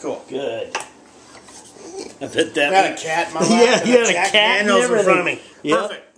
Cool. Good. I've hit that. I got a cat in my lap. yeah, you had a Jack cat and Daniels in front of me. Yep. Perfect.